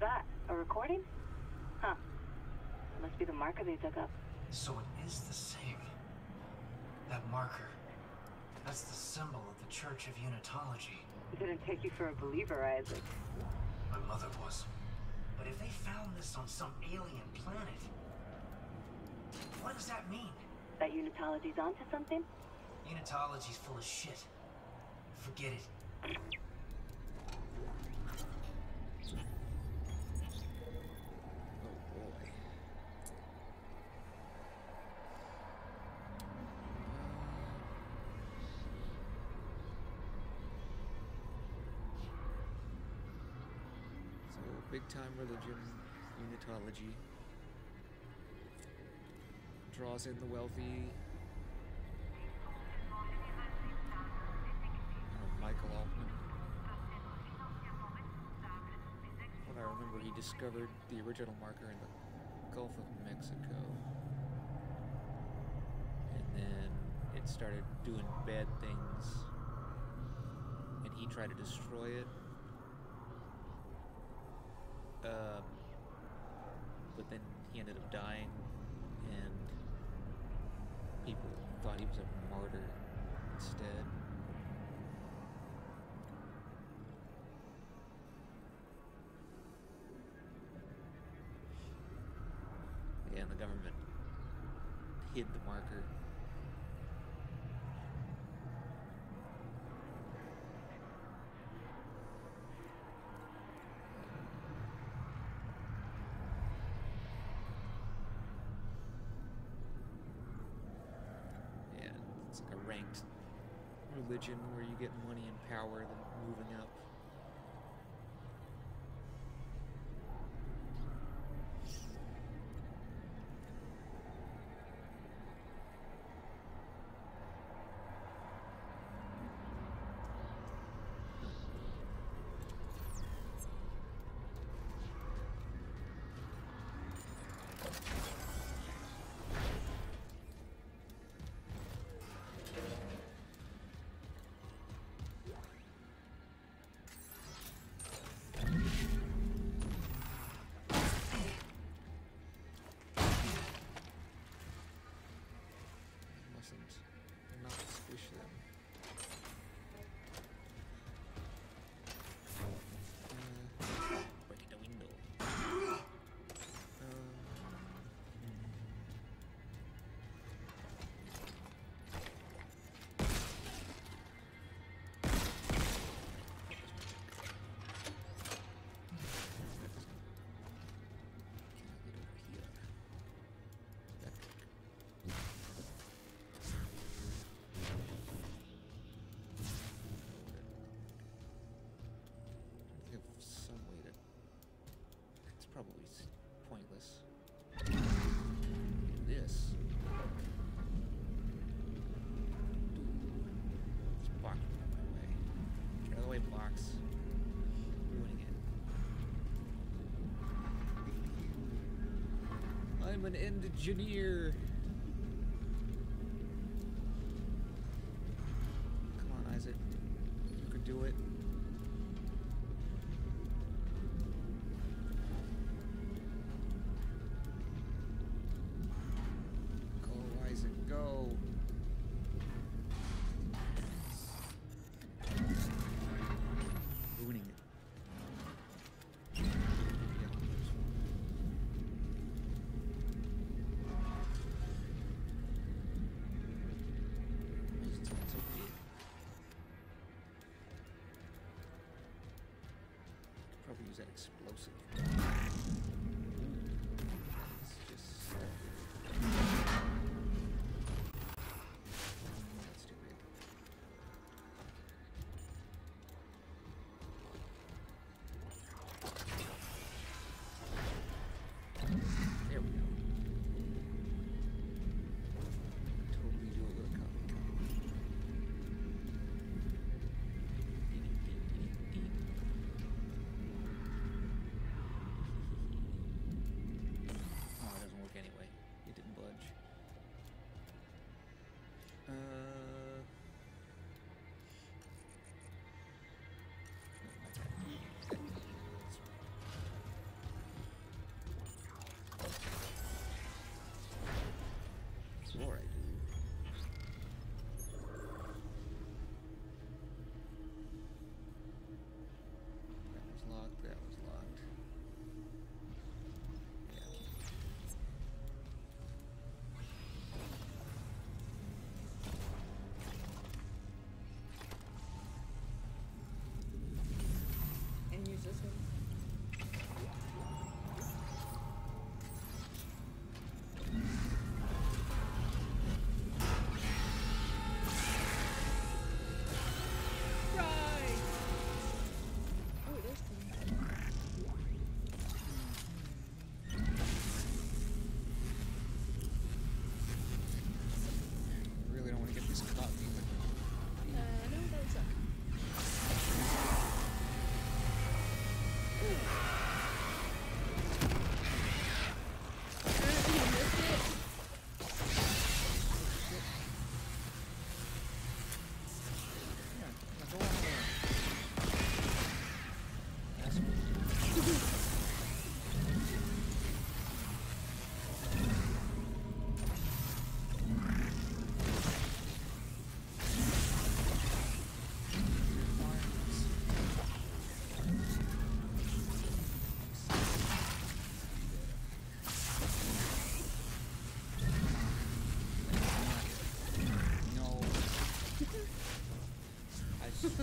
that? A recording? Huh. Must be the marker they dug up. So it is the same. That marker. That's the symbol of the Church of Unitology. Didn't take you for a believer, Isaac. My mother was. But if they found this on some alien planet, what does that mean? That Unitology's onto something? Unitology's full of shit. Forget it. Oh boy. So, big time religion, unitology, draws in the wealthy. Michael Altman. When I remember, he discovered the original marker in the Gulf of Mexico. And then it started doing bad things. And he tried to destroy it. Um, but then he ended up dying, and people thought he was a martyr instead. Yeah, and the government hid the marker. Yeah, it's like a ranked religion where you get money and power, then moving up. Probably pointless. This. Way. Way, blocks. I'm an engineer.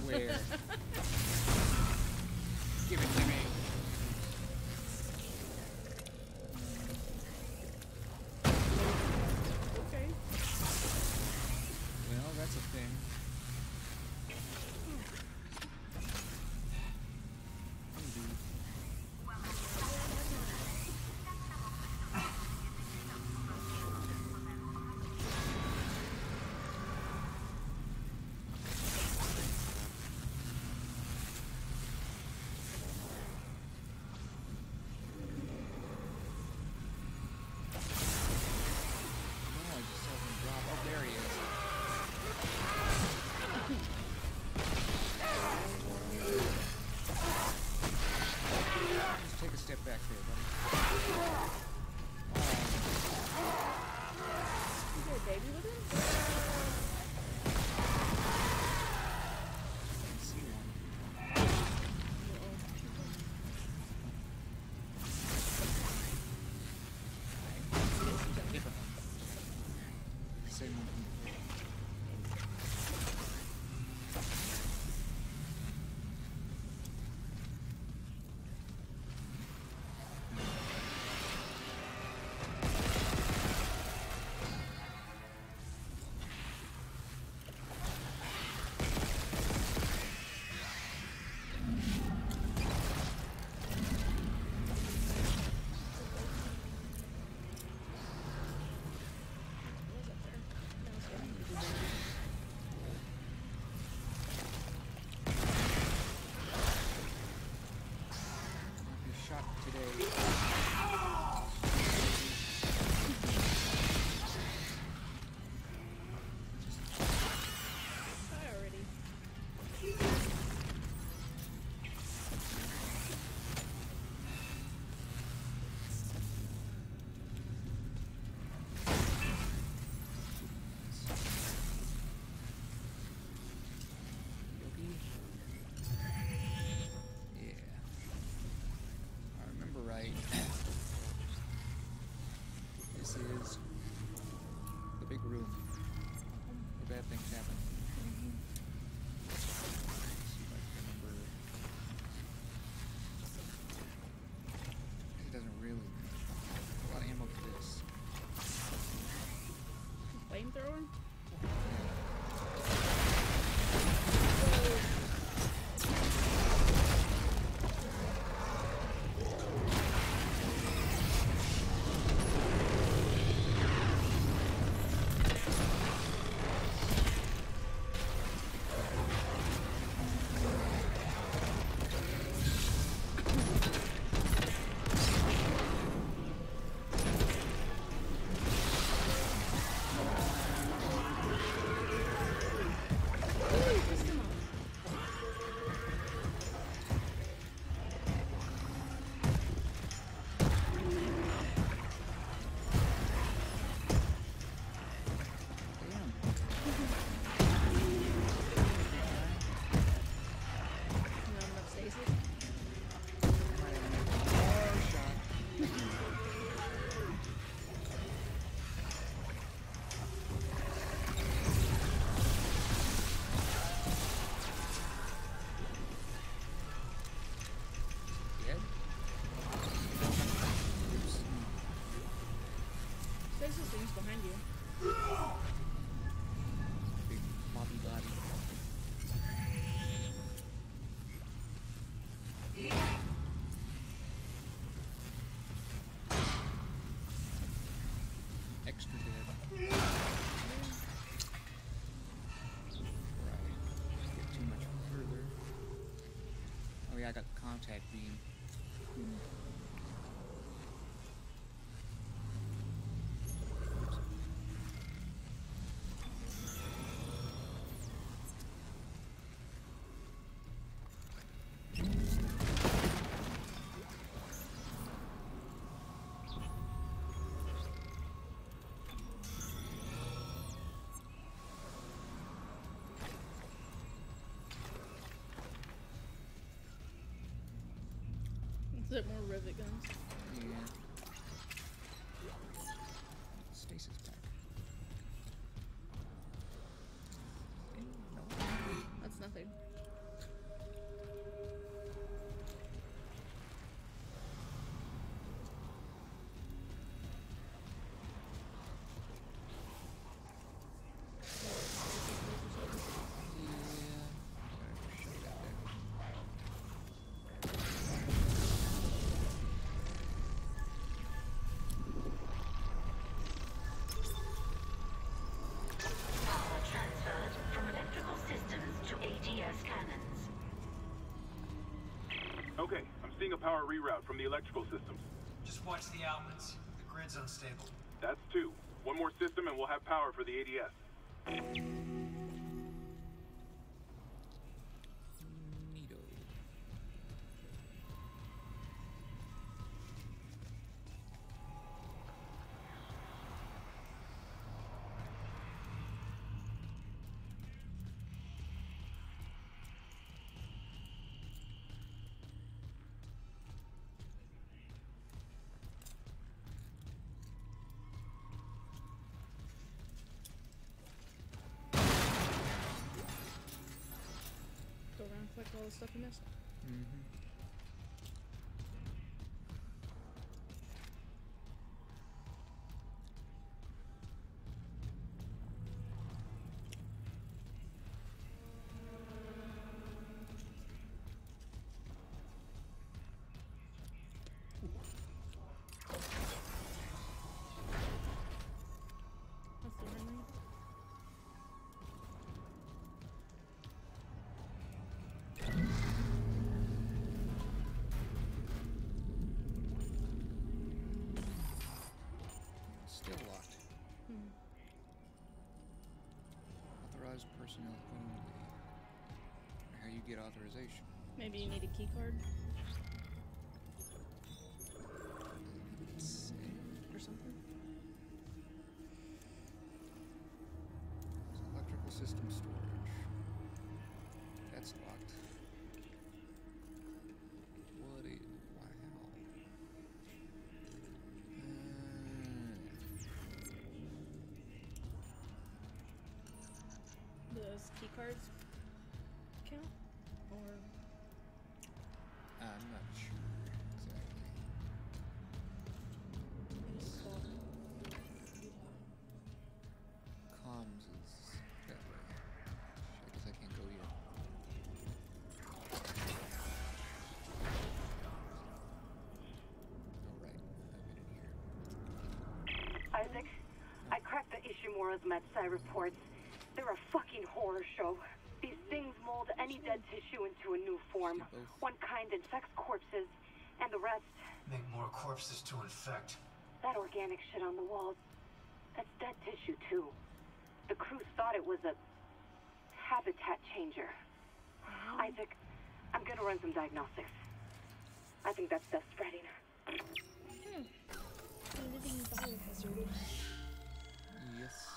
somewhere. today. throwing? there's those things behind you. Bobby Bobby. Extra dead. Right. Get too much further. Oh yeah, I got contact beam. Is it more rivet guns? Yeah. Stasis pack. Power reroute from the electrical systems. Just watch the outlets. The grid's unstable. That's two. One more system and we'll have power for the ADS. Collect all the stuff you missed. Still locked. Hmm. Authorized personnel only. How you get authorization? Maybe you need a key card Those key cards count? Or I'm not sure exactly. Comms is that way. I guess I can't go yet. Right. I've been in here. Isaac, I cracked the Ishimura's MedSci reports. They're a fucking horror show. These things mold any dead tissue into a new form. One kind infects corpses, and the rest, Make more corpses to infect. that organic shit on the walls, that's dead tissue too. The crew thought it was a habitat changer. Isaac, I'm gonna run some diagnostics. I think that's stuff spreading. Hmm. A living biohazard. Yes.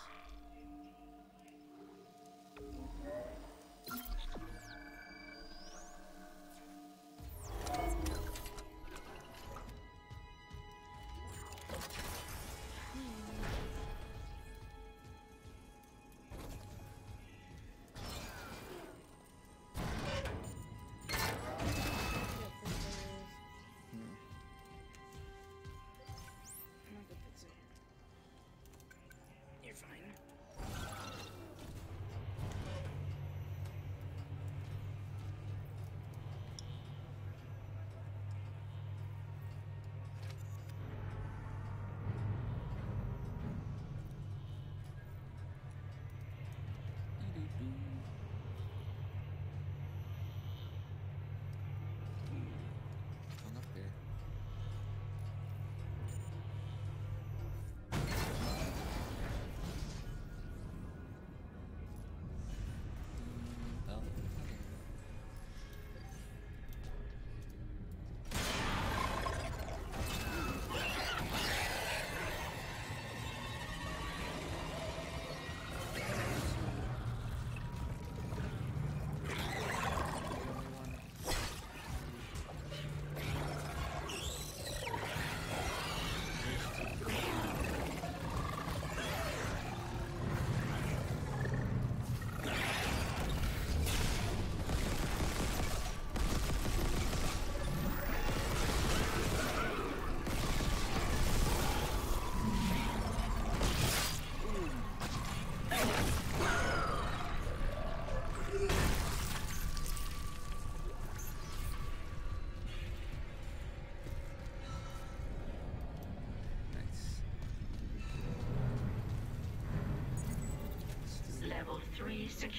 New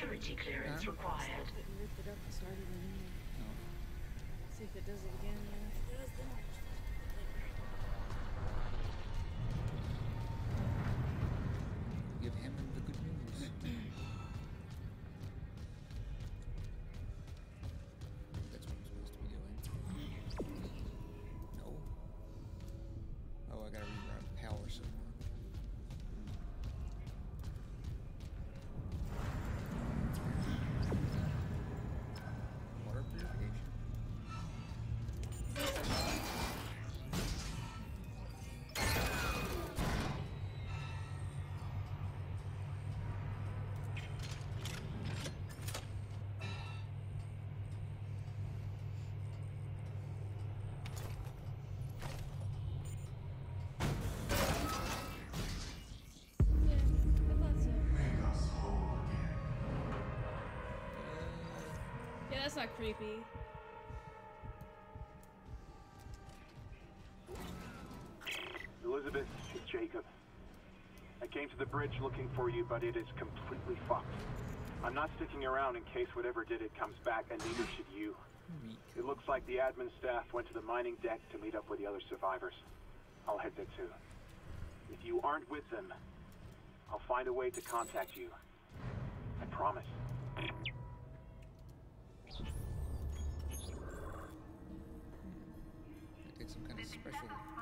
one. no. See if it does it again. That's not creepy. Elizabeth, it's Jacob. I came to the bridge looking for you, but it is completely fucked. I'm not sticking around in case whatever did it comes back, and neither should you. It looks like the admin staff went to the mining deck to meet up with the other survivors. I'll head there too. If you aren't with them, I'll find a way to contact you. I promise. Some kind of special.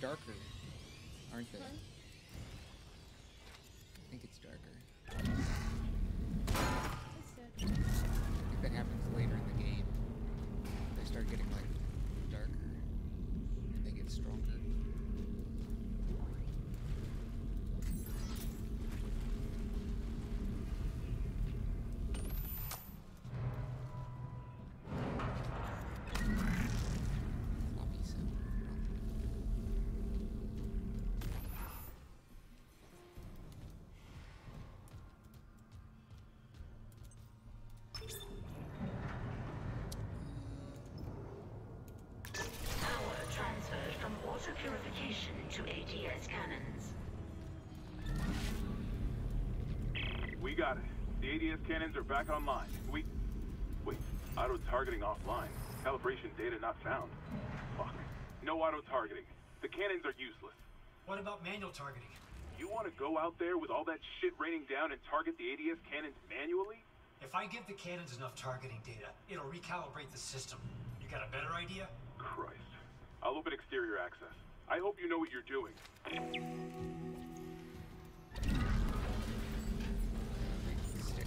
Darker, aren't they? From purification to ADS cannons. We got it. The ADS cannons are back online. We... Wait, auto-targeting offline. Calibration data not found. Fuck. No auto-targeting. The cannons are useless. What about manual targeting? You want to go out there with all that shit raining down and target the ADS cannons manually? If I give the cannons enough targeting data, it'll recalibrate the system. You got a better idea? Christ. I'll open exterior access. I hope you know what you're doing. Stick.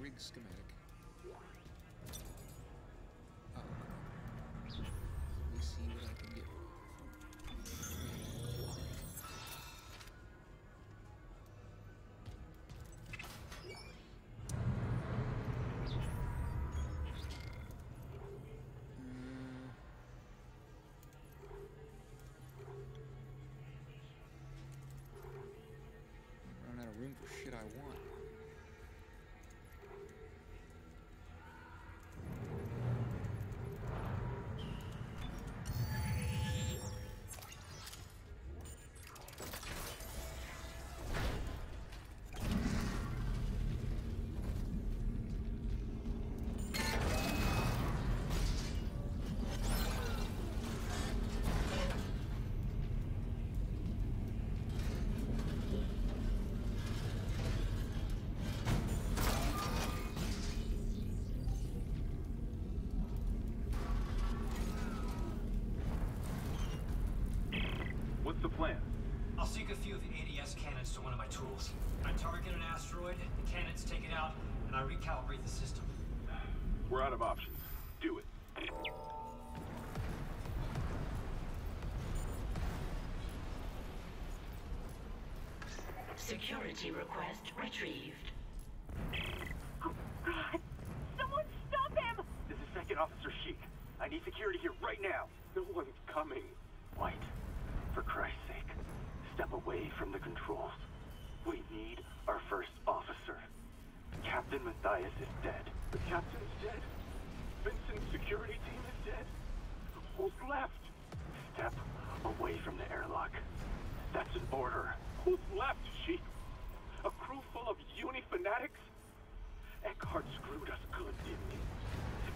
Rig schematic. Oh. Let me see what I can get. Mm. Run out of room for shit I want. We're out of options. Do it. Security request retrieved. Oh, God. Someone stop him! This is Second Officer Sheik. I need security here right now. No one's coming. White, for Christ's sake, step away from the controls. We need our first officer. Captain Mathius is dead. The captain's dead. Vincent's security team is dead. Who's left? Step away from the airlock. That's an order. Who's left, Sheik? A crew full of uni fanatics? Eckhart screwed us good, didn't he?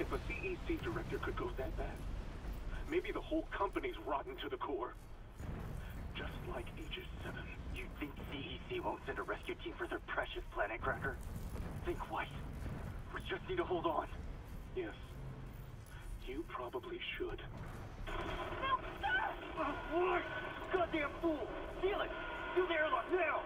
If a CEC director could go that bad, maybe the whole company's rotten to the core. Just like Aegis 7. You think CEC won't send a rescue team for their precious planet cracker? Think white. We just need to hold on. Yes. You probably should. No, stop! Oh, Lord! Goddamn fool! Felix! Do the airlock now!